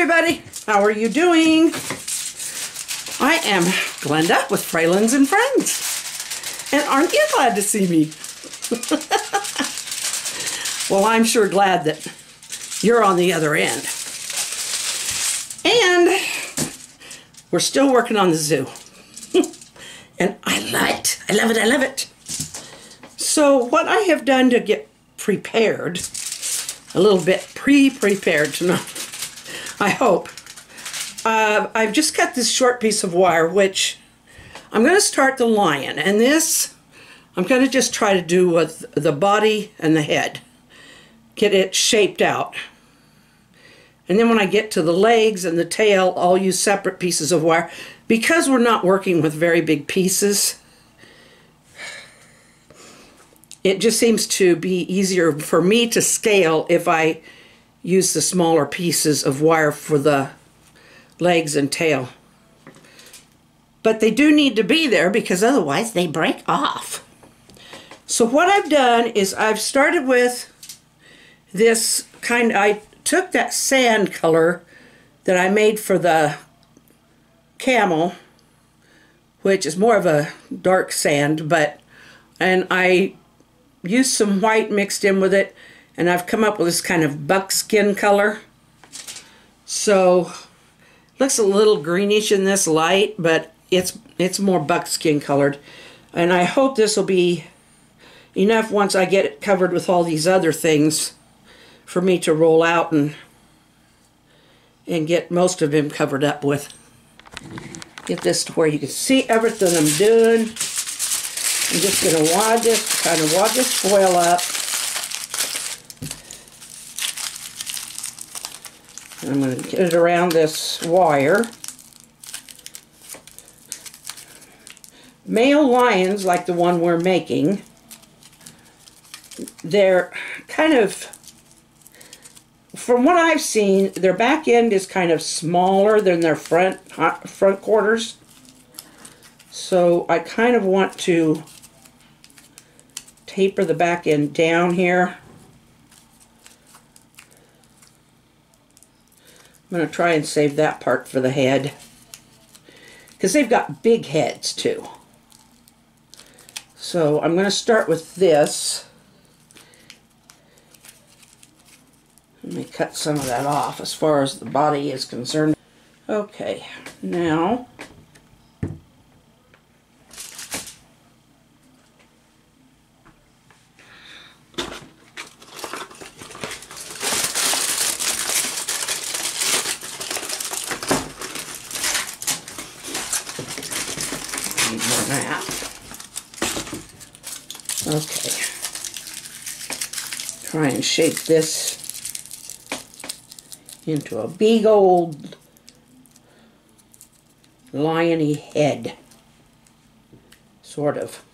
everybody. How are you doing? I am Glenda with Fralins and Friends. And aren't you glad to see me? well, I'm sure glad that you're on the other end. And we're still working on the zoo. and I love it. I love it. I love it. So what I have done to get prepared, a little bit pre-prepared tonight, I hope. Uh, I've just got this short piece of wire, which I'm going to start the lion. And this, I'm going to just try to do with the body and the head. Get it shaped out. And then when I get to the legs and the tail, I'll use separate pieces of wire. Because we're not working with very big pieces, it just seems to be easier for me to scale if I use the smaller pieces of wire for the legs and tail. But they do need to be there because otherwise they break off. So what I've done is I've started with this kind, I took that sand color that I made for the camel, which is more of a dark sand, but, and I used some white mixed in with it, and I've come up with this kind of buckskin color. So, looks a little greenish in this light, but it's it's more buckskin colored. And I hope this will be enough once I get it covered with all these other things for me to roll out and and get most of him covered up with. Get this to where you can see everything I'm doing. I'm just going to wad this, kind of wad this foil up. I'm going to get it around this wire. Male lions, like the one we're making, they're kind of, from what I've seen, their back end is kind of smaller than their front front quarters. So I kind of want to taper the back end down here. I'm going to try and save that part for the head. Because they've got big heads too. So I'm going to start with this. Let me cut some of that off as far as the body is concerned. Okay, now Okay. Try and shape this into a big old liony head. Sort of.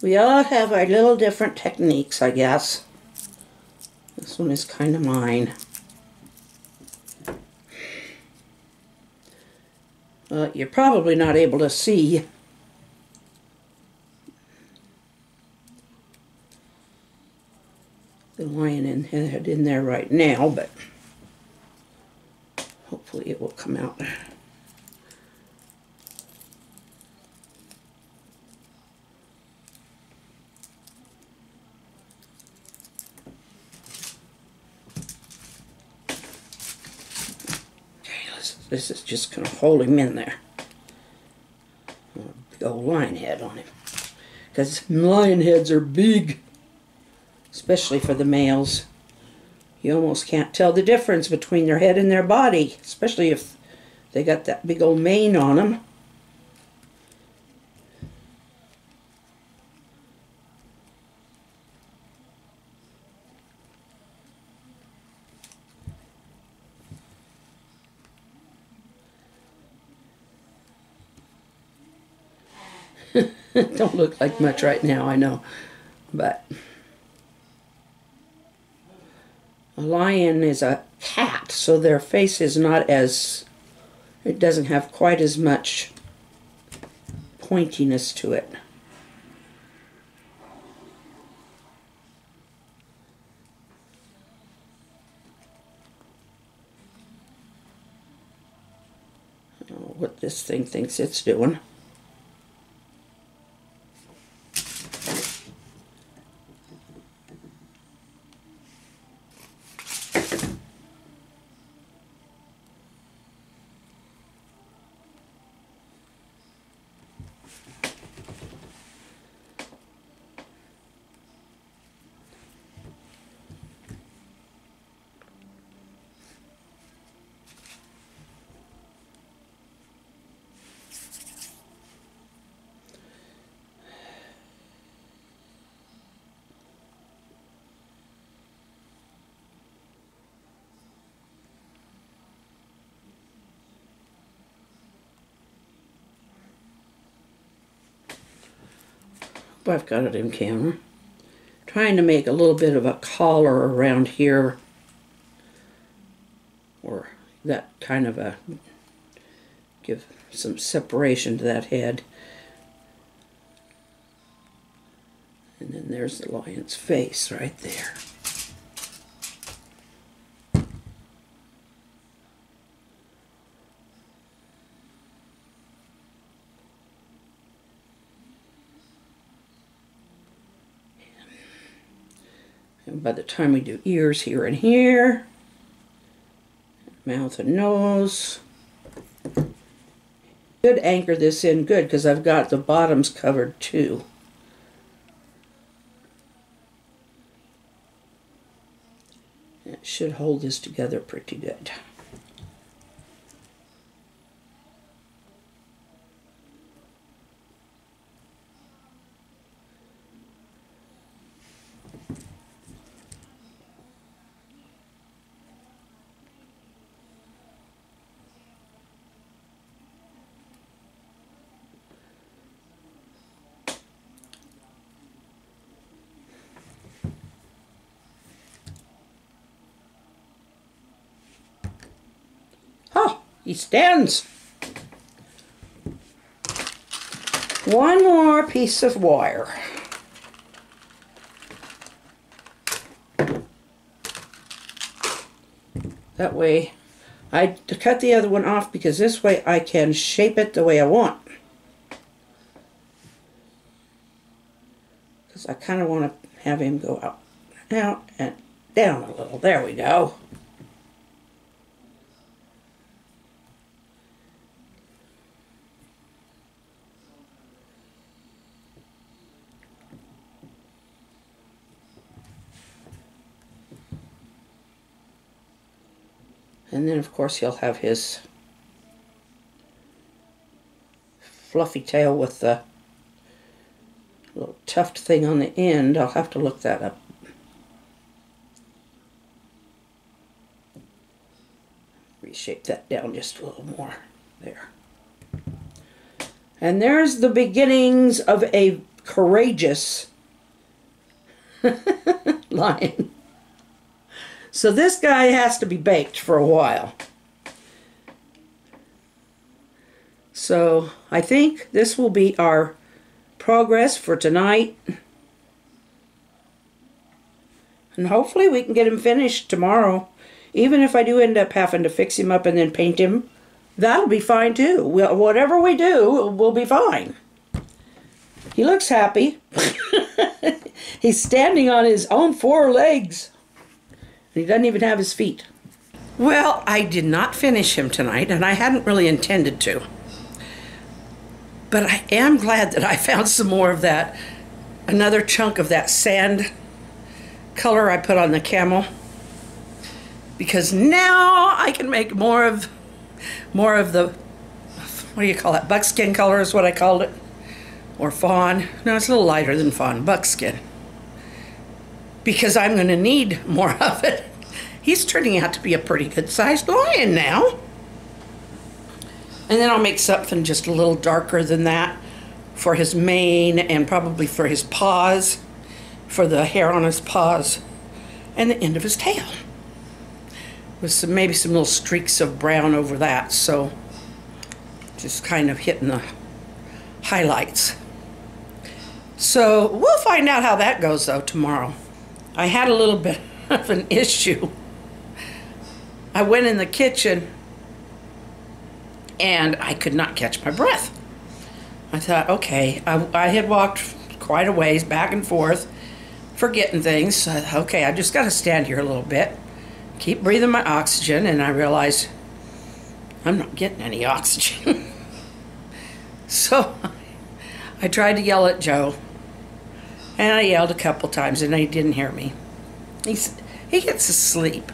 We all have our little different techniques, I guess. This one is kind of mine. Uh, you're probably not able to see the lion in, head in there right now, but hopefully it will come out. This is just going to hold him in there. Big old lion head on him. Because lion heads are big. Especially for the males. You almost can't tell the difference between their head and their body. Especially if they got that big old mane on them. Don't look like much right now, I know. But, a lion is a cat, so their face is not as, it doesn't have quite as much pointiness to it. what this thing thinks it's doing. I've got it in camera. Trying to make a little bit of a collar around here. Or that kind of a, give some separation to that head. And then there's the lion's face right there. By the time we do ears here and here, mouth and nose, should anchor this in good because I've got the bottoms covered too. It should hold this together pretty good. He stands. One more piece of wire. That way, I cut the other one off because this way I can shape it the way I want. Because I kind of want to have him go out, out and down a little. There we go. And then, of course, he'll have his fluffy tail with the little tuft thing on the end. I'll have to look that up. Reshape that down just a little more. There. And there's the beginnings of a courageous lion. So this guy has to be baked for a while. So I think this will be our progress for tonight. And hopefully we can get him finished tomorrow. Even if I do end up having to fix him up and then paint him, that'll be fine too. We'll, whatever we do, we'll be fine. He looks happy. He's standing on his own four legs. He doesn't even have his feet. Well, I did not finish him tonight, and I hadn't really intended to. But I am glad that I found some more of that, another chunk of that sand color I put on the camel. Because now I can make more of, more of the, what do you call it, buckskin color is what I called it. Or fawn. No, it's a little lighter than fawn, buckskin because I'm going to need more of it. He's turning out to be a pretty good sized lion now. And then I'll make something just a little darker than that for his mane and probably for his paws, for the hair on his paws, and the end of his tail. with some maybe some little streaks of brown over that. So just kind of hitting the highlights. So we'll find out how that goes though tomorrow. I had a little bit of an issue. I went in the kitchen and I could not catch my breath. I thought, okay, I, I had walked quite a ways back and forth, forgetting things. So, okay, I just got to stand here a little bit, keep breathing my oxygen, and I realized I'm not getting any oxygen. so I tried to yell at Joe, and I yelled a couple times, and he didn't hear me. He's, he gets asleep.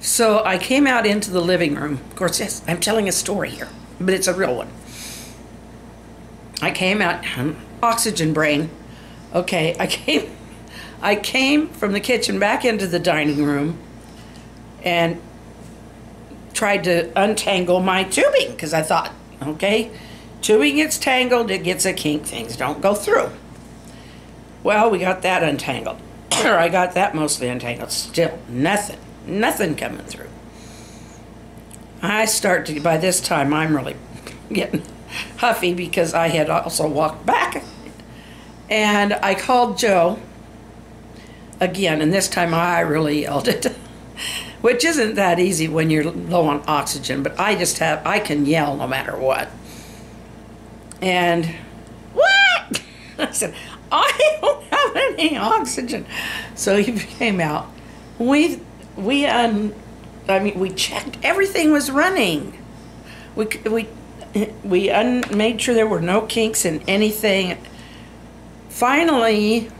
So I came out into the living room. Of course, yes, I'm telling a story here, but it's a real one. I came out, hmm, oxygen brain. Okay, I came, I came from the kitchen back into the dining room, and tried to untangle my tubing because I thought, okay, tubing gets tangled, it gets a kink, things don't go through. Well, we got that untangled. or I got that mostly untangled. Still nothing, nothing coming through. I start to, by this time, I'm really getting huffy because I had also walked back. And I called Joe again, and this time I really yelled it, which isn't that easy when you're low on oxygen, but I just have, I can yell no matter what. And what? I said, I don't have any oxygen. So he came out. We, we, um, I mean, we checked, everything was running. We, we we un- made sure there were no kinks in anything. Finally,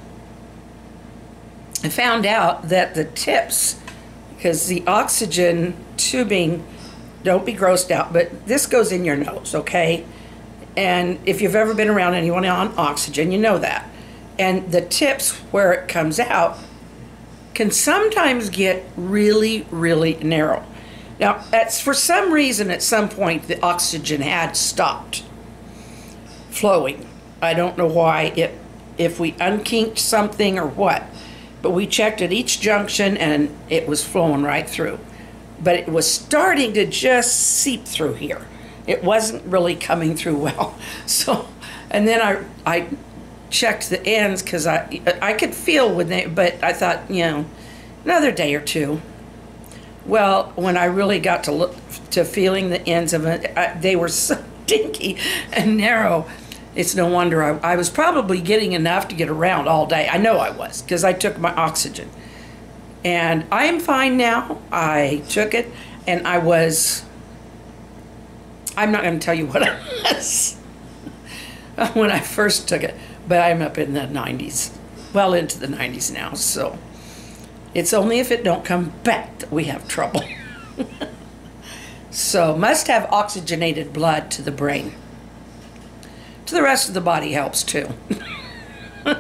I found out that the tips, because the oxygen tubing, don't be grossed out, but this goes in your nose, okay? And if you've ever been around anyone on oxygen, you know that. And the tips where it comes out can sometimes get really, really narrow. Now, that's for some reason at some point the oxygen had stopped flowing. I don't know why it if we unkinked something or what. But we checked at each junction and it was flowing right through. But it was starting to just seep through here. It wasn't really coming through well. So and then I I checked the ends because I I could feel when they but I thought, you know, another day or two well, when I really got to look to feeling the ends of it, I, they were so dinky and narrow. It's no wonder I, I was probably getting enough to get around all day. I know I was because I took my oxygen. And I am fine now. I took it and I was, I'm not going to tell you what I was when I first took it, but I'm up in the 90s, well into the 90s now. So it's only if it don't come back that we have trouble. so must have oxygenated blood to the brain. To the rest of the body helps too.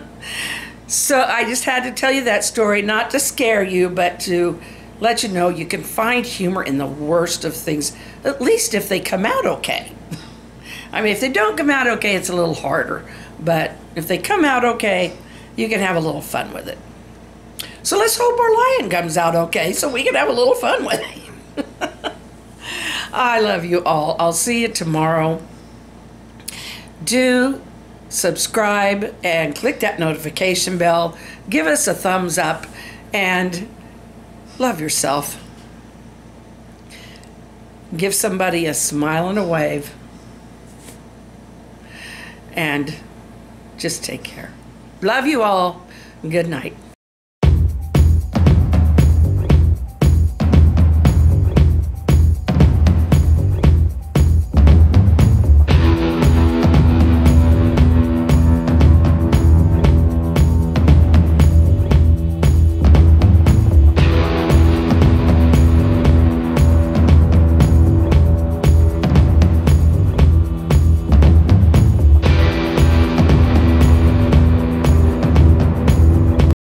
so I just had to tell you that story, not to scare you, but to let you know you can find humor in the worst of things, at least if they come out okay. I mean, if they don't come out okay, it's a little harder. But if they come out okay, you can have a little fun with it. So let's hope our lion comes out okay so we can have a little fun with him. I love you all. I'll see you tomorrow. Do subscribe and click that notification bell. Give us a thumbs up and love yourself. Give somebody a smile and a wave. And just take care. Love you all. Good night.